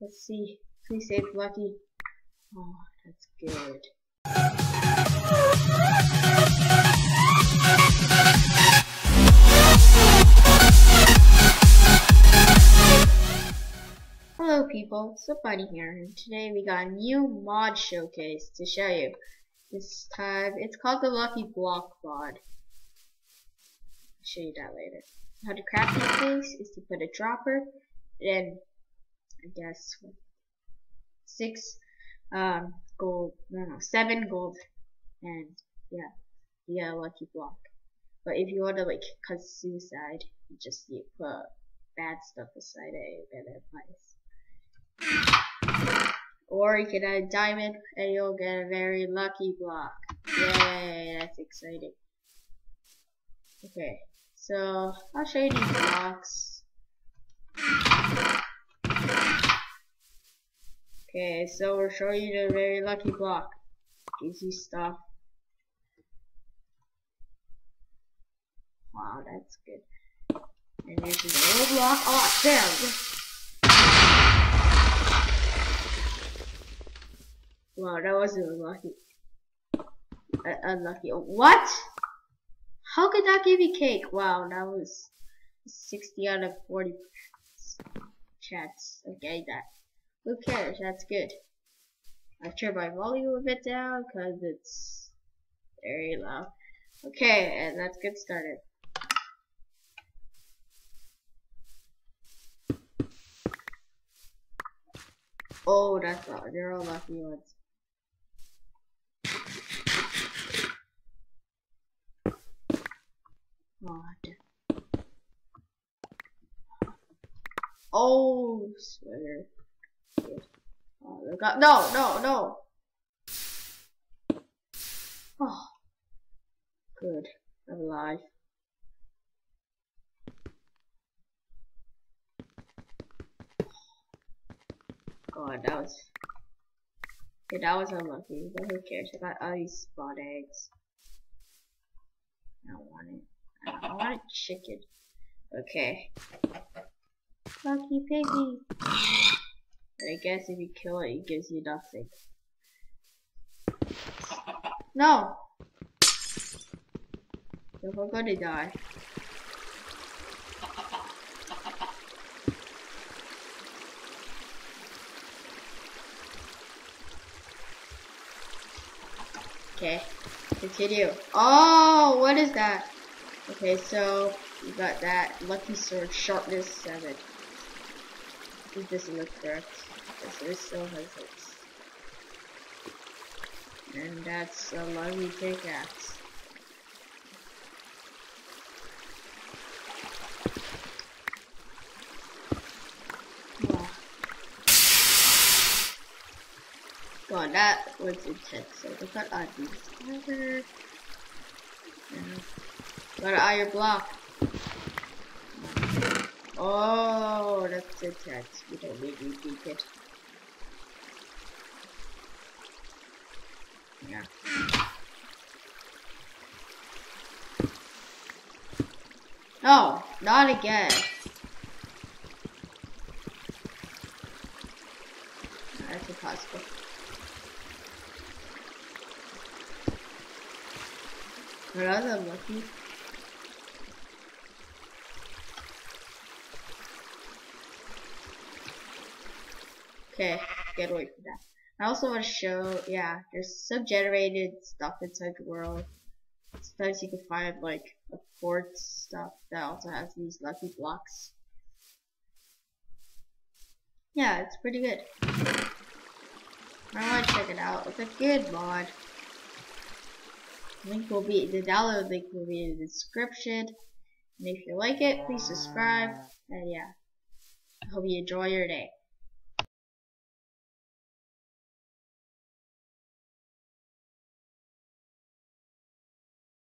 Let's see. Please it's lucky. Oh, that's good. Hello people, so Bunny here, and today we got a new mod showcase to show you. This time, it's called the Lucky Block mod. I'll show you that later. How to craft these things is to put a dropper, then, I guess, six um, gold, no, no, seven gold, and yeah, you get a lucky block. But if you want to like cut suicide, you just you put bad stuff beside it, better advice. Or you can add a diamond and you'll get a very lucky block. Yay, that's exciting. Okay, so I'll show you these blocks. Okay, so we'll show you the very lucky block. Easy stuff. Wow, that's good. And here's the little block. Oh, damn! Wow, that wasn't unlucky. Uh, unlucky. What? How could that give you cake? Wow, that was 60 out of 40 chance getting that. Who cares? That's good. I turned my volume a bit down because it's very loud. Okay, and let's get started. Oh, that's all. They're all lucky ones. Oh, sweater. Oh, up. No, no, no. Oh, good. I'm alive. God, that was. Yeah, that was unlucky, but who cares? I got all these spot eggs. I don't want it. I want chicken. Okay. Lucky piggy. I guess if you kill it, it gives you nothing. No! If we're gonna die. Okay, continue. Oh, what is that? Okay, so you got that lucky sword sharpness seven. This doesn't look correct. This is still has it. And that's a lucky pickaxe. God, that was intense. So at all these. Got an iron block. Oh, that's intense. We don't need. Yeah. No, not again. That's impossible. But I Okay, get away from that. I also want to show, yeah, there's some generated stuff inside the world. Sometimes you can find like a fort stuff that also has these lucky blocks. Yeah, it's pretty good. I want to check it out. It's a good mod. Link will be the download link will be in the description. And if you like it, please subscribe. And yeah, I hope you enjoy your day.